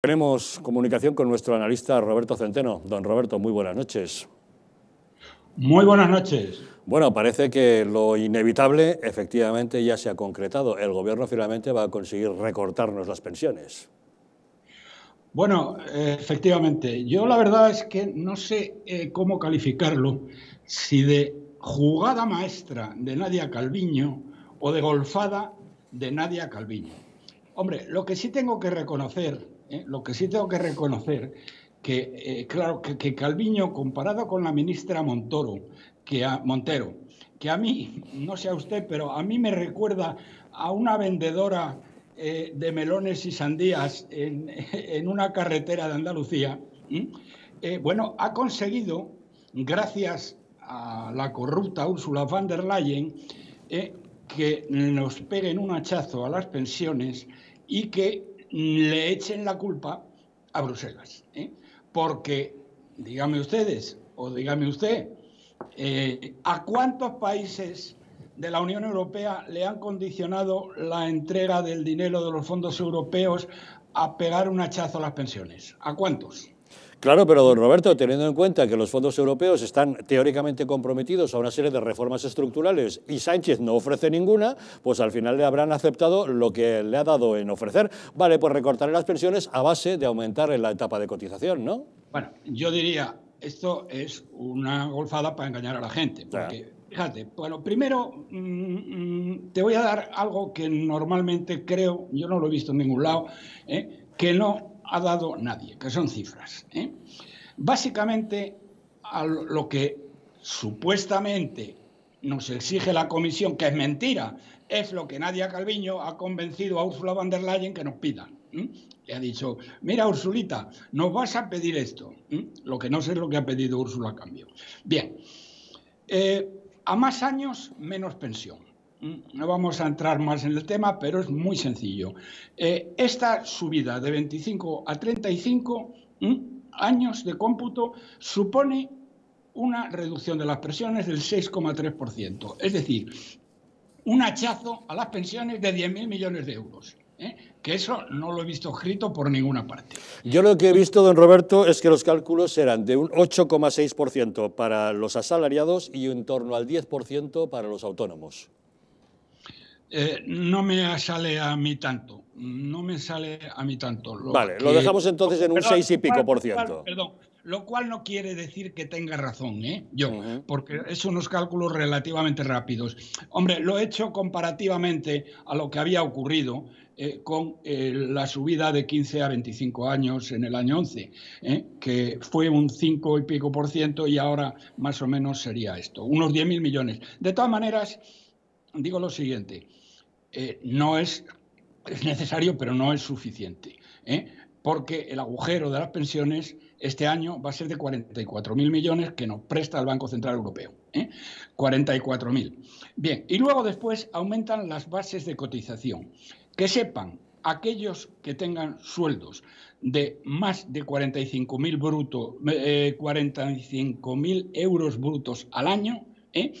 Tenemos comunicación con nuestro analista Roberto Centeno. Don Roberto, muy buenas noches. Muy buenas noches. Bueno, parece que lo inevitable efectivamente ya se ha concretado. El gobierno finalmente va a conseguir recortarnos las pensiones. Bueno, efectivamente. Yo la verdad es que no sé eh, cómo calificarlo, si de jugada maestra de Nadia Calviño o de golfada de Nadia Calviño. Hombre, lo que sí tengo que reconocer ¿eh? Lo que sí tengo que reconocer que, eh, claro, que, Calviño, comparado con la ministra Montoro, que Montero, que a mí, no sé a usted, pero a mí me recuerda a una vendedora eh, de melones y sandías en, una carretera de Andalucía, bueno, ha conseguido, gracias a la corrupta Ursula von der Leyen, que nos peguen un hachazo a las pensiones y que le echen la culpa a Bruselas. ¿eh? Porque, dígame ustedes, o dígame usted, eh, ¿a cuántos países de la Unión Europea le han condicionado la entrega del dinero de los fondos europeos a pegar un hachazo a las pensiones? ¿A cuántos? Claro, pero don Roberto, teniendo en cuenta que los fondos europeos están teóricamente comprometidos a una serie de reformas estructurales y Sánchez no ofrece ninguna, pues al final le habrán aceptado lo que le ha dado en ofrecer. Vale, pues recortaré las pensiones a base de aumentar en la etapa de cotización, ¿no? Bueno, yo diría, esto es una golfada para engañar a la gente, porque... Fíjate, bueno, primero mm, mm, te voy a dar algo que normalmente creo, yo no lo he visto en ningún lado, ¿eh? que no ha dado nadie, que son cifras. ¿eh? Básicamente, a lo que supuestamente nos exige la comisión, que es mentira, es lo que Nadia Calviño ha convencido a Ursula von der Leyen que nos pidan. Le ha dicho, mira Ursulita, nos vas a pedir esto. Lo que no sé es lo que ha pedido Úrsula a cambio. Bien, eh, a más años, menos pensión. No vamos a entrar más en el tema, pero es muy sencillo. Eh, esta subida de 25 a 35 años de cómputo supone una reducción de las pensiones del 6,3%. Es decir, un hachazo a las pensiones de 10.000 millones de euros. ¿eh? Que eso no lo he visto escrito por ninguna parte. Yo lo que he visto, don Roberto, es que los cálculos eran de un 8,6% para los asalariados y en torno al 10% para los autónomos. Eh, no me sale a mí tanto. No me sale a mí tanto. vale, lo dejamos entonces en un 6 y pico por ciento. Perdón, lo cual no quiere decir que tenga razón, ¿eh? Yo, porque es unos cálculos relativamente rápidos. Hombre, lo he hecho comparativamente a lo que había ocurrido eh, con eh, la subida de 15 a 25 años en el año 11, que fue un 5 y pico por ciento y ahora más o menos sería esto, unos 10.000 millones. De todas maneras, digo lo siguiente, eh, no es, es, necesario, pero no es suficiente, ¿eh? porque el agujero de las pensiones este año va a ser de 44.000 millones que nos presta el Banco Central Europeo. ¿eh? 44.000. Bien, y luego después aumentan las bases de cotización. Que sepan aquellos que tengan sueldos de más de 45.000 brutos, 45.000 euros brutos al año, ¿eh?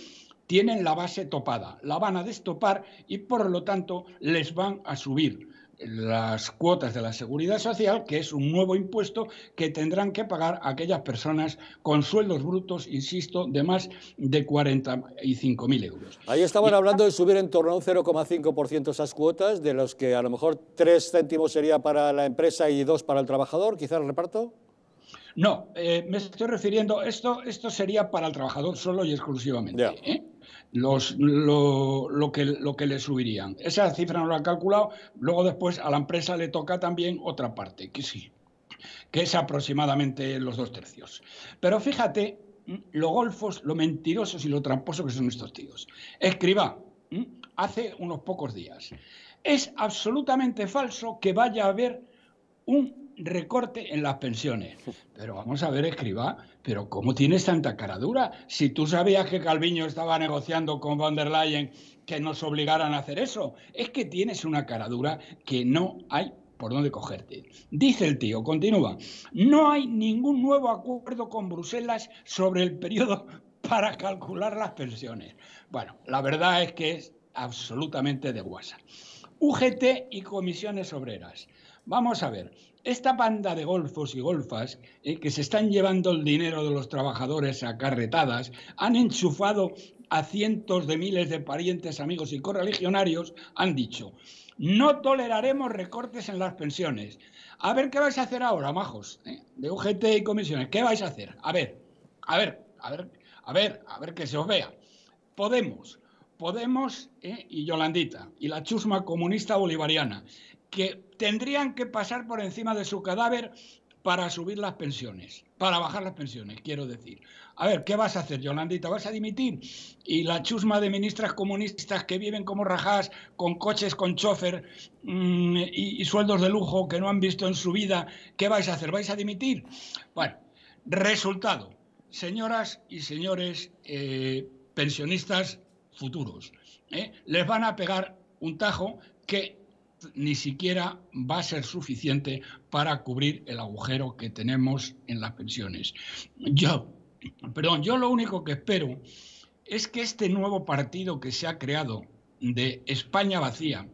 Tienen la base topada, la van a destopar y por lo tanto les van a subir las cuotas de la seguridad social, que es un nuevo impuesto que tendrán que pagar aquellas personas con sueldos brutos, insisto, de más de 45.000 euros. Ahí estaban hablando de subir en torno a un 0,5% esas cuotas, de los que a lo mejor 3 céntimos sería para la empresa y 2 para el trabajador, quizás el reparto. No, eh, me estoy refiriendo, esto, esto sería para el trabajador solo y exclusivamente. ¿eh? Los, lo, que, lo que le subirían. Esa cifra no la han calculado, luego después a la empresa le toca también otra parte, que sí, que es aproximadamente los dos tercios. Pero fíjate lo golfos, lo mentirosos y lo tramposos que son estos tíos. Escriba, hace unos pocos días. Es absolutamente falso que vaya a haber un recorte en las pensiones. Pero vamos a ver, escriba, pero ¿cómo tienes tanta cara dura? Si tú sabías que Calviño estaba negociando con von der Leyen que nos obligaran a hacer eso, es que tienes una cara dura que no hay por dónde cogerte. Dice el tío, continúa, no hay ningún nuevo acuerdo con Bruselas sobre el periodo para calcular las pensiones. Bueno, la verdad es que es absolutamente de guasa. UGT y comisiones obreras. Vamos a ver, esta banda de golfos y golfas eh, que se están llevando el dinero de los trabajadores a carretadas han enchufado a cientos de miles de parientes, amigos y correligionarios, han dicho, no toleraremos recortes en las pensiones. A ver, ¿qué vais a hacer ahora, majos? Eh, de UGT y comisiones, ¿qué vais a hacer? A ver, a ver, a ver, a ver, a ver que se os vea. Podemos, Podemos eh, y Yolandita y la chusma comunista bolivariana, que tendrían que pasar por encima de su cadáver para subir las pensiones, para bajar las pensiones, quiero decir. A ver, ¿qué vas a hacer, Yolandita? ¿Vas a dimitir? Y la chusma de ministras comunistas que viven como rajas, con coches, con chofer mm, y, sueldos de lujo que no han visto en su vida, ¿qué vais a hacer? ¿Vais a dimitir? Bueno, resultado. Señoras y señores eh, pensionistas futuros, ¿eh? les van a pegar un tajo que ni siquiera va a ser suficiente para cubrir el agujero que tenemos en las pensiones. Yo, perdón, yo lo único que espero es que este nuevo partido que se ha creado de España vacía,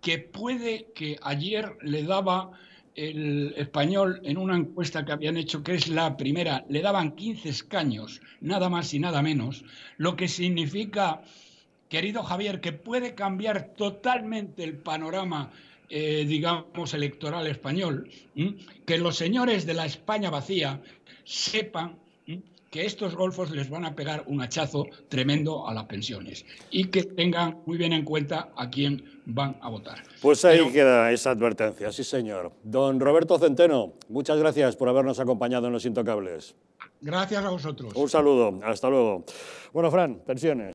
que puede que ayer le daba el español en una encuesta que habían hecho, que es la primera, le daban 15 escaños, nada más y nada menos, lo que significa querido Javier, que puede cambiar totalmente el panorama, eh, digamos, electoral español, que los señores de la España vacía sepan que estos golfos les van a pegar un hachazo tremendo a las pensiones y que tengan muy bien en cuenta a quién van a votar. Pues ahí queda esa advertencia, sí señor. Don Roberto Centeno, muchas gracias por habernos acompañado en Los Intocables. Gracias a vosotros. Un saludo, hasta luego. Bueno, Fran, pensiones.